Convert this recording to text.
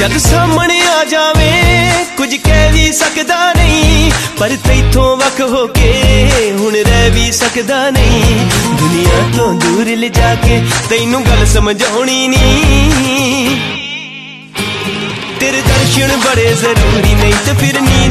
ਜਦ ਸਾਹਮਣੇ ਆ ਜਾਵੇ, ਕੁਝ ਕਹਿ ਵੀ ਸਕਦਾ ਨਹੀਂ, ਪਰ ਤੈਥੋਂ ਵੱਖ ਹੋ ਕੇ ਹੁਣ ਰਹਿ ਵੀ ਸਕਦਾ ਨਹੀਂ। ਦੁਨੀਆ ਤੋਂ ਦੂਰ ਲਿਜਾ ਕੇ ਤੈਨੂੰ ਗੱਲ ਸਮਝਾਉਣੀ ਨਹੀਂ। ਤੇਰੇ ਦਰਸ਼ਨ ਬੜੇ ਜ਼ਰੂਰੀ ਨਹੀਂ ਤੇ ਫਿਰ ਨੀਂਦ